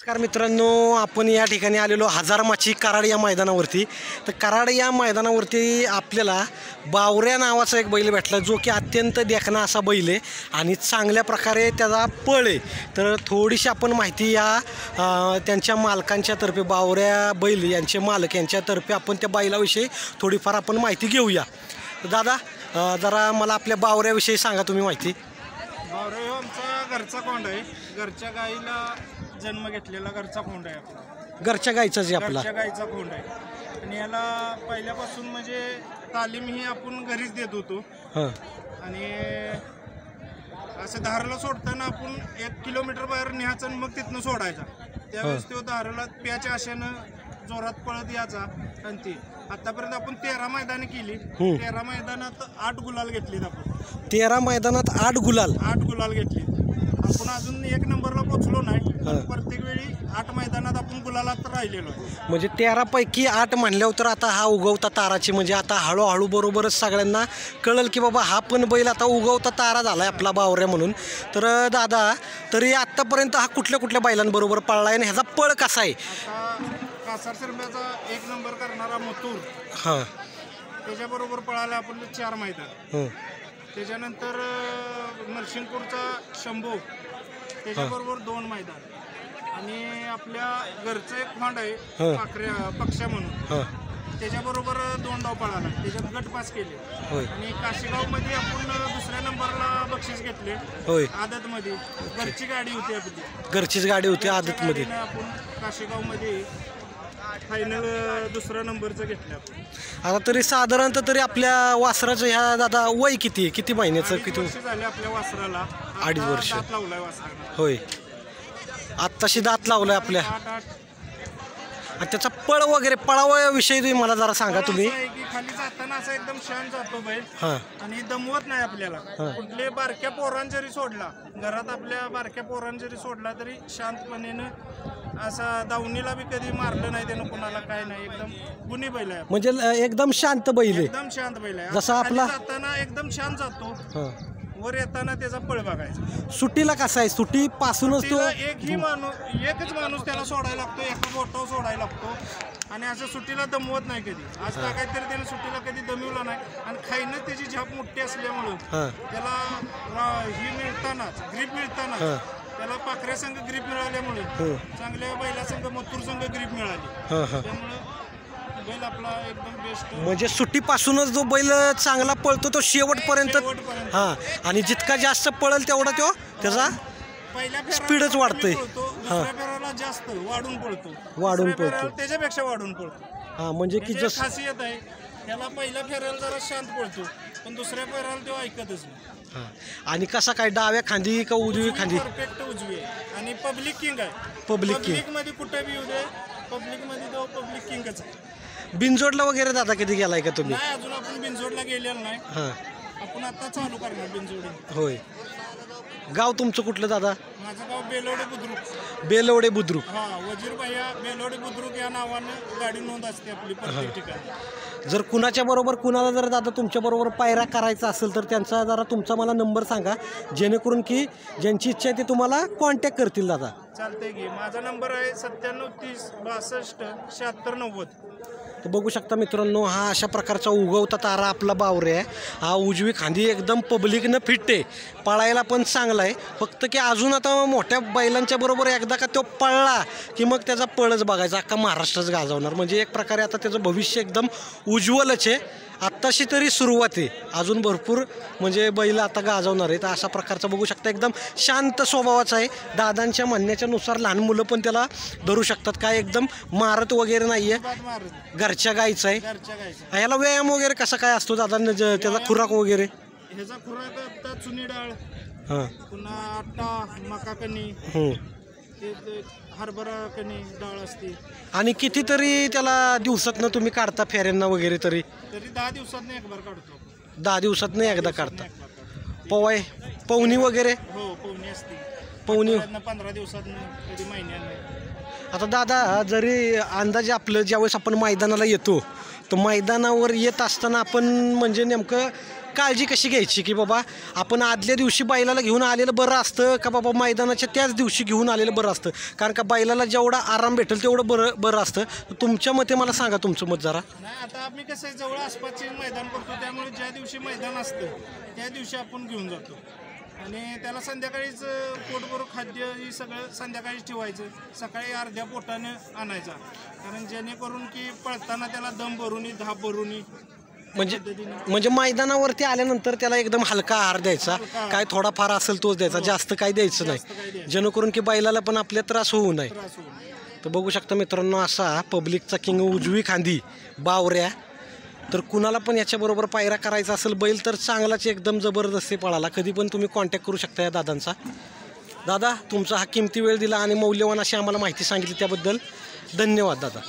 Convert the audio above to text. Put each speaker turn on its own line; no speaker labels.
नमस्कार मित्रांनो आपण या ठिकाणी आलेलो हजार माची कराड या मैदानावरती. तर कराड या मैदानावरती आपल्याला बावऱ्या नावाचा एक बैल भेटला जो की अत्यंत देखणा असा बैल आहे आणि चांगल्या प्रकारे त्याचा पळ आहे. तर थोडीशी आपण माहिती या त्यांच्या मालकांच्या तर्फे बावऱ्या बैल यांचे मालक यांच्यातर्फे आपण त्या बैलाविषयी थोडीफार आपण माहिती घेऊया. दादा जरा मला आपल्या बावऱ्याविषयी सांगा तुम्ही माहिती.
बावरे हो, आमचा घरचा कोंड आहे. घरच्या गाईला जन्म घेतलेला घरचा कोंड आहे आपला.
घरच्या गाईचाच आहे आपला.
घरच्या गाईचा कोंड आहे. आणि याला पहिल्यापासून म्हणजे तालीम ही आपण घरीच देत होतो.
हां.
आणि असं धाराला सोडताना आपण एक किलोमीटर बाहेर न्यायचं आणि मग तिथनं सोडायचा. त्यावेळेस तो धाराला प्याच्या आशेनं जोरात पळत यायचा आणि ती. आतापर्यंत आपण तेरा मैदानं केली. तेरा मैदानात आठ गुलाल घेतलीत आपण.
तेरा मैदानात आठ गुलाल.
आठ गुलाल घेतले आपण अजून एक नंबरला पोहोचलो नाही. पण प्रत्येक वेळी आठ मैदानात आपण गुलालात राहिलेलो.
म्हणजे तेरापैकी आठ म्हणल्यावर तर आता हा उगवता ताराची म्हणजे आता हळूहळू बरोबरच सगळ्यांना कळल की बाबा हा पण बैल आता उगवता तारा झालाय आपला बावऱ्या म्हणून. तर दादा तरी आत्तापर्यंत हा कुठल्या कुठल्या बैलांबरोबर पळलाय आणि ह्याचा पळ कसा आहे?
आता कासार एक नंबर करणारा मथुर.
हां.
त्याच्याबरोबर पळाला आपण चार मैदान.
हं.
त्याच्यानंतर नरसिंगपूरचा शंभू त्याच्याबरोबर दोन मैदान. आणि आपल्या घरचं एक
हा.
आहे पाखऱ्या पक्षा म्हणून. त्याच्याबरोबर दोन डाव पळाला. त्याच्यात गट पास केले. आणि काशीगावमध्ये आपण दुसऱ्या नंबरला बक्षीस घेतले.
होय.
आदतमध्ये. घरची गाडी होती आपली.
घरचीच गाडी होती आदतमध्ये.
गाडीनं आपण काशीगावमध्ये फायनल दुसऱ्या नंबरचं घेतलं आपण.
आता तरी साधारणतः तरी आपल्या वासराचं ह्या दादा वय किती? आहे? किती महिन्याचं
अडीच
किती?
वर्ष झाले आपल्या वासराला. आता
अडीच वर्ष.
दात लावलाय वासराला.
होय. आत्ताशी दात लावलाय आपल्या.
आठ आठ.
आणि त्याचा पळ वगैरे पळावयाविषयी तुम्ही मला जरा सांगा तुम्ही.
असं आहे की खाली जाताना असं एकदम शांत जातो बैल.
हां.
आणि दमवत नाही आपल्याला. कुठले बारक्या पोरां जरी सोडला घरात आपल्या बारक्या पोरां जरी सोडला तरी शांतपणेनं असा दावणीला बी कधी मारलं नाही त्यानं कुणाला काय नाही. एकदम गुन्हे बैल आहे
म्हणजे एकदम शांत बैल आहे.
एकदम शांत बैल आहे.
जसा
खाली
आपला-
जाताना एकदम शांत जातो.
हां.
वर येताना त्याचा पळ बघायचा.
सुट्टीला कसा आहे? सुट्टी पासूनच तो
तिला एकही माणूस एकच माणूस त्याला सोडायला लागतो. एका बोटावर सोडायला लागतो. आणि असं सुट्टीला दमवत नाही कधी. आज काहीतरी त्याने सुट्टीला कधी दमवला नाही. आणि खाईनं त्याची झाप मोठी असल्यामुळं
हां.
त्याला रा- ही मिळतानाच ग्रीप मिळतानाच
हां.
त्याला पाखऱ्या संघ ग्रीप मिळाल्यामुळे
हो.
चांगल्या बैला संघ मथुर संघ ग्रीप मिळाली
हां हां
त्यामुळं बैल आपला एकदम बेस्ट
म्हणजे सुट्टीपासूनच जो बैल चांगला पळतो तो शेवटपर्यंत
शेवटपर्यंत.
हां आणि जितका जास्त पळल तेवढा तो त्याचा
पहिल्या फेऱ्याला
स्पीडच
कमी
वाढतंय.
पळतो, दुसऱ्या फेऱ्याला जास्त वाढून पळतो
वाढून
दुसऱ्या फेऱ्याला
पळतो.
त्याच्यापेक्षा वाढून पळतो
हां म्हणजे की
म्हणजे
जस
खासियत आहे त्याला पहिल्या फेऱ्याला जरा शांत पळतो पण दुसऱ्या फेऱ्याला तो ऐकतच नाही
हां. आणि कसा काय डाव्या खांदी का उजवी खांदी?
परफेक्ट उजवी आहे. आणि पब्लिक किंग आहे. पब्लिकमध्ये कुठे बी येऊ दे पब्लिकमध्ये तो पब्लिक किंगच आहे.
बिनजोडला वगैरे दादा कधी गेलाय का तुम्ही?
नाही अजून आपण बिनजोडला गेलेलो नाही.
हां.
आपण आता चालू करणार बिनजोडी.
होय. गाव तुमचं कुठलं दादा?
माझं गाव बेलोडे बुद्रुक.
बेलवडे बुद्रुक.
हा वजीर भैया बेलोडे बुद्रुक या नावानं गाडी नोंद असते आपली प्रत्येक ठिकाणी.
जर कुणाच्या बरोबर कुणाला जर दादा तुमच्या बरोबर पायरा करायचा असेल तर त्यांचा जरा तुमचा मला नंबर सांगा. जेणेकरून की ज्यांची इच्छा आहे ते तुम्हाला कॉन्टॅक्ट करतील दादा.
चालतंय की. माझा नंबर आहे सत्त्याण्णव तीस बासष्ट शहात्तर नव्वद.
तर बघू शकता मित्रांनो हा अशा प्रकारचा उगवता तारा आपला बावरे आहे. हा उजवी खांदी एकदम पब्लिकनं फिट आहे पळायला पण चांगला आहे फक्त की अजून आता मोठ्या बैलांच्या बरोबर एकदा का तो पळला की मग त्याचा पळच बघायचा. अख्खा महाराष्ट्रच गाजवणार. म्हणजे एक प्रकारे आता त्याचं भविष्य एकदम उज्ज्वलच आहे. आत्ताशी तरी सुरुवात आहे. अजून भरपूर म्हणजे बैल आता गाजवणार आहेत. अशा प्रकारचा बघू शकता. एकदम शांत स्वभावाचा आहे. दादांच्या म्हणण्याच्या नुसार लहान मुलं पण त्याला धरू शकतात. काय एकदम मारत वगैरे नाही आहे घरच्या गाईचं आहे.
घरच्या गायचं
याला व्यायाम वगैरे कसा काय असतो दादा न- ज- त्याचा खुराक वगैरे?
ह्याचा खुराक आता चुनी डाळ
हां.
पुन्हा आट्टा मका कणी
हं.
ते ते हरभरा कणी डाळ असते.
आणि कितीतरी त्याला दिवसातनं तुम्ही काढता फेऱ्यांना वगैरे तरी?
तरी दहा दिवसात एक बार काढतो
दहा दिवसातनं एकदा काढता.
एक बार काढतो.
पवाय पवनी वगैरे?
हो पवनी असते.
पवनी
पंधरा दिवसातनं कधी महिन्यानं.
आता दादा जरी अंदाजे आपलं ज्यावेळेस आपण मैदानाला येतो तर मैदानावर येत असताना आपण म्हणजे नेमकं काळजी कशी घ्यायची की बाबा आपण आदल्या दिवशी बैलाला घेऊन आलेलं बरं असतं का बाबा मैदानाच्या त्याच दिवशी घेऊन आलेलं बरं असतं? कारण का बैलाला जेवढा आराम भेटेल तेवढं बरं बरं असतं. तुमच्या मते मला सांगा तुमचं मत जरा.
नाही आता आम्ही कसं आहे जवळ आसपासचे मैदान करतो त्यामुळे ज्या दिवशी मैदान असतं त्या दिवशी आपण घेऊन जातो. आणि त्याला संध्याकाळीच पोटभर खाद्य ही सगळं संध्याकाळीच ठेवायचं सकाळी अर्ध्या पोटाने आणायचा. कारण जेणेकरून की पळताना त्याला दम भरून धाप भरून
म्हणजे म्हणजे मैदानावरती आल्यानंतर त्याला एकदम हलका आहार द्यायचा. काय थोडाफार असेल तोच द्यायचा. जास्त काही द्यायचं नाही. जेणेकरून की बैलाला पण आपल्या
त्रास होऊ नये.
तर बघू शकता मित्रांनो असा पब्लिकचा किंग उजवी खांदी बावऱ्या. तर कुणाला पण याच्याबरोबर पायरा करायचा असेल बैल तर चांगलाच एकदम जबरदस्ती पळाला. कधी पण तुम्ही कॉन्टॅक्ट करू शकता या दादांचा. दादा तुमचा हा किमती वेळ दिला आणि मौल्यवान अशी आम्हाला माहिती सांगितली त्याबद्दल. धन्यवाद दादा.